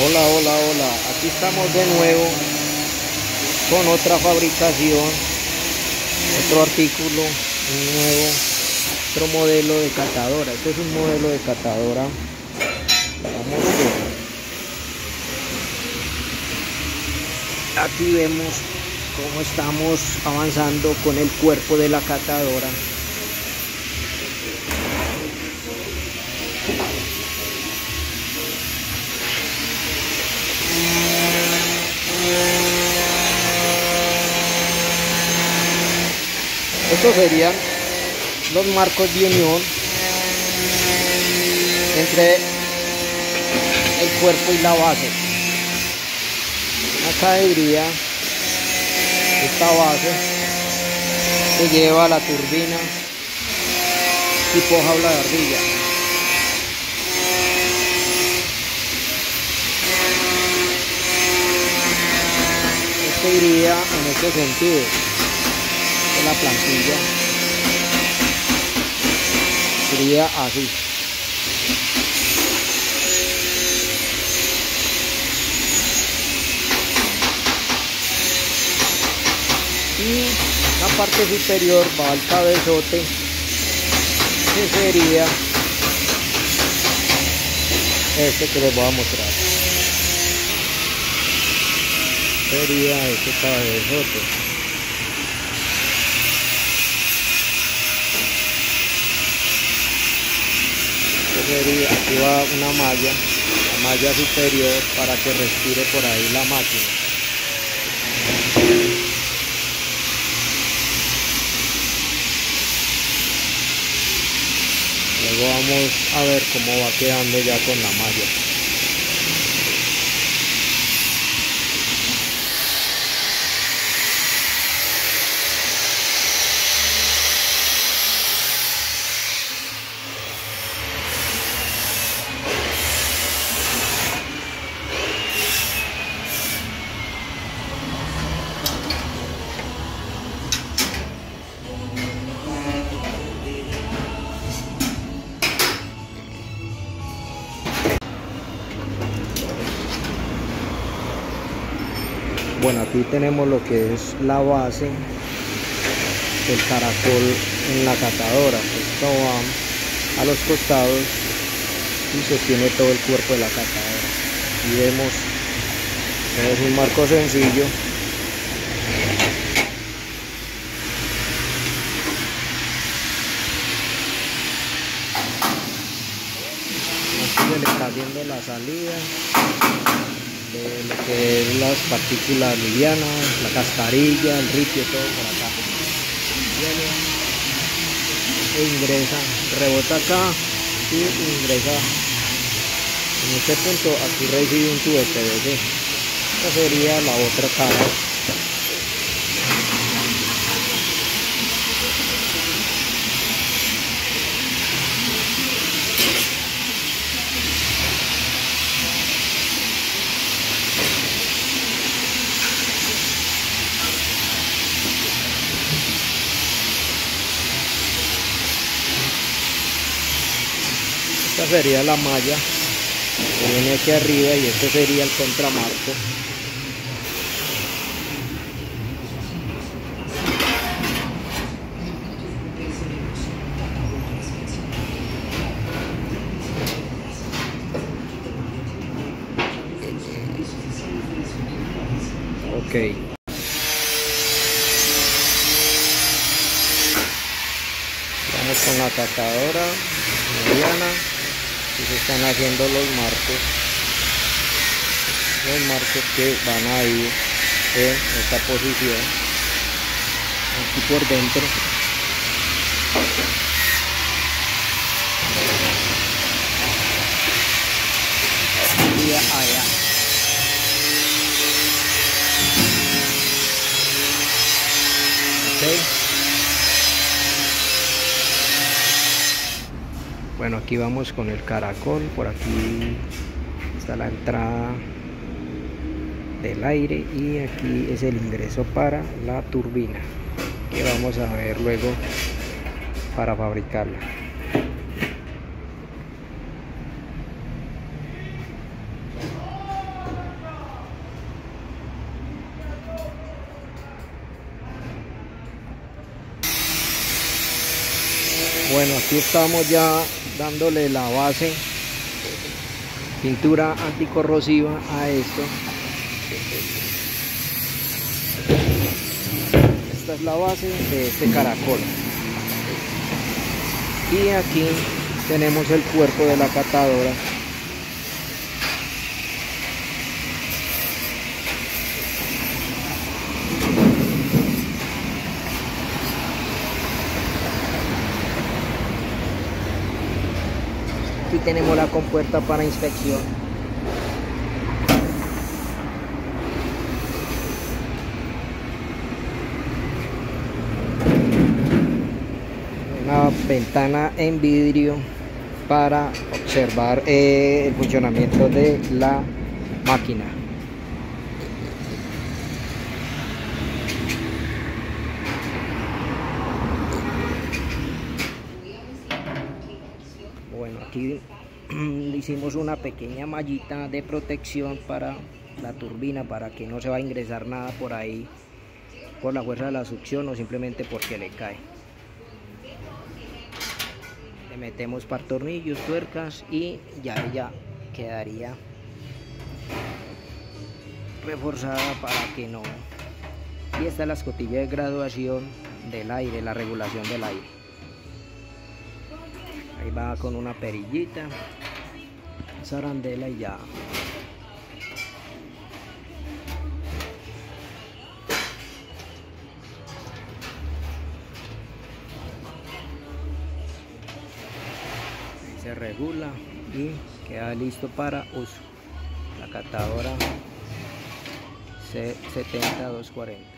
Hola, hola, hola. Aquí estamos de nuevo con otra fabricación, otro artículo, nuevo, otro modelo de catadora. Este es un modelo de catadora. Aquí vemos cómo estamos avanzando con el cuerpo de la catadora. Estos serían los marcos de unión entre el cuerpo y la base. Acá iría esta base que lleva la turbina tipo jaula de ardilla. Este iría en este sentido la plantilla sería así. Y la parte superior va al cabezote que sería este que les voy a mostrar. Sería este cabezote aquí va una malla, la malla superior para que respire por ahí la máquina. Luego vamos a ver cómo va quedando ya con la malla. Bueno aquí tenemos lo que es la base del caracol en la catadora. Esto va a los costados y sostiene todo el cuerpo de la catadora. Y vemos es un marco sencillo. Aquí se le está haciendo la salida de las partículas livianas, la cascarilla, el ripio, todo por acá. E ingresa, rebota acá y ingresa en este punto, aquí recibe un tubo de PVC. Esta sería la otra cara sería la malla que viene aquí arriba y este sería el contramarco. Ok. Vamos con la catadora mediana y se están haciendo los marcos los marcos que van a ir en esta posición aquí por dentro y allá okay. Bueno aquí vamos con el caracol por aquí está la entrada del aire y aquí es el ingreso para la turbina que vamos a ver luego para fabricarla Bueno, aquí estamos ya dándole la base, pintura anticorrosiva a esto. Esta es la base de este caracol. Y aquí tenemos el cuerpo de la catadora tenemos la compuerta para inspección. Una ventana en vidrio para observar eh, el funcionamiento de la máquina. Bueno, aquí le hicimos una pequeña mallita de protección para la turbina para que no se va a ingresar nada por ahí por la fuerza de la succión o simplemente porque le cae. Le metemos par tornillos tuercas y ya ya quedaría reforzada para que no y esta es la escotilla de graduación del aire la regulación del aire. Ahí va con una perillita zarandela y ya. Se regula y queda listo para uso. La catadora C70240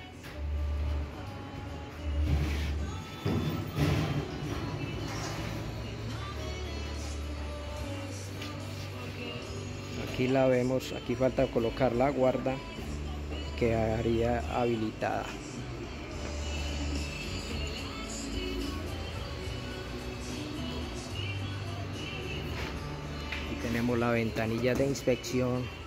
aquí la vemos aquí falta colocar la guarda quedaría habilitada. Aquí tenemos la ventanilla de inspección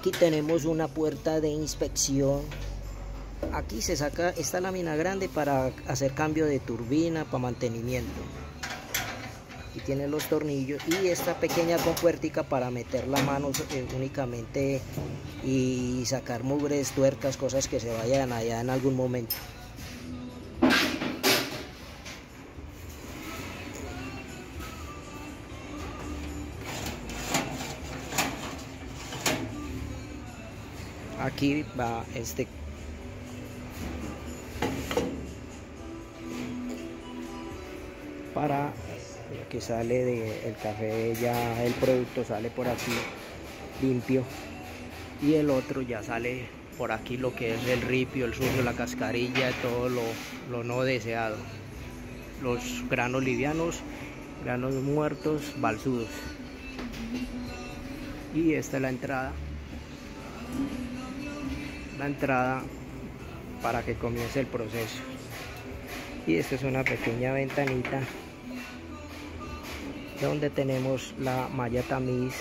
aquí tenemos una puerta de inspección. Aquí se saca esta lámina grande para hacer cambio de turbina para mantenimiento. Y tiene los tornillos y esta pequeña compuertica para meter la mano eh, únicamente y sacar mugres, tuercas, cosas que se vayan allá en algún momento aquí va este para que sale del café ya el producto sale por aquí limpio y el otro ya sale por aquí lo que es el ripio, el sucio, la cascarilla, todo lo, lo no deseado. Los granos livianos, granos muertos, balsudos. Y esta es la entrada la entrada para que comience el proceso. Y esta es una pequeña ventanita donde tenemos la malla tamiz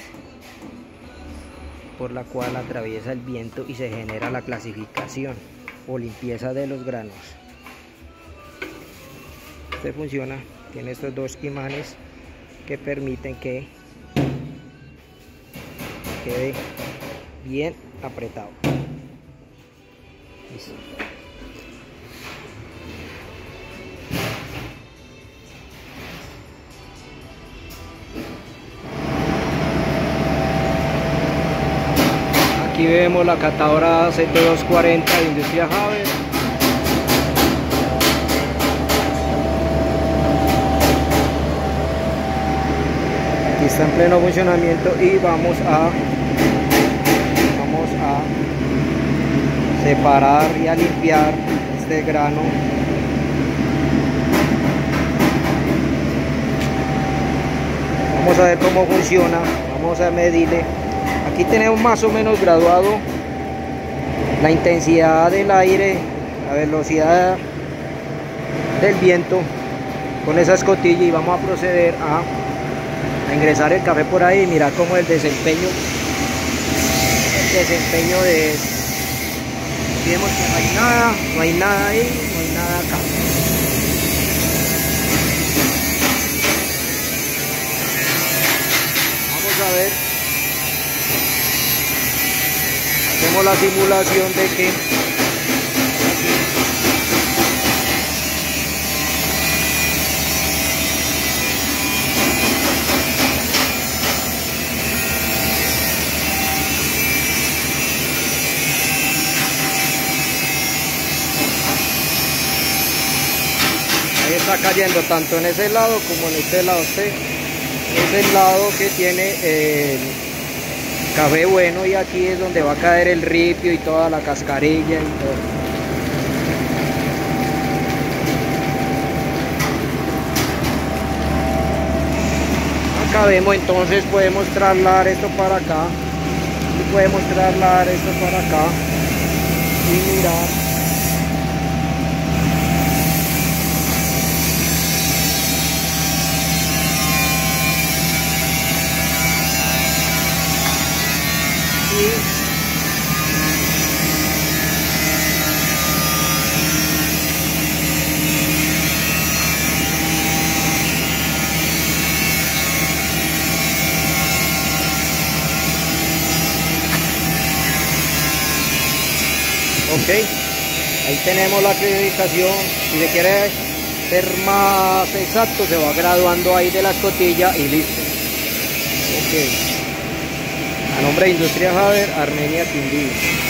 por la cual atraviesa el viento y se genera la clasificación o limpieza de los granos. Este funciona tiene estos dos imanes que permiten que quede bien apretado Aquí vemos la catadora C240 de Industria Javes. Está en pleno funcionamiento y vamos a separar y a limpiar este grano. Vamos a ver cómo funciona vamos a medirle. Aquí tenemos más o menos graduado la intensidad del aire la velocidad del viento con esa escotilla y vamos a proceder a, ingresar el café por ahí y mirar cómo el desempeño el desempeño de vemos que no hay nada no hay nada ahí no hay nada acá. Vamos a ver. Hacemos la simulación de que está cayendo tanto en ese lado como en este lado. Este es el lado que tiene el café bueno y aquí es donde va a caer el ripio y toda la cascarilla y todo. Vemos entonces podemos trasladar esto para acá y podemos trasladar esto para acá y mirar ahí tenemos la acreditación. Si se quiere ser más exacto se va graduando ahí de la escotilla y listo. Ok. A nombre de Industria Javer Armenia Quindío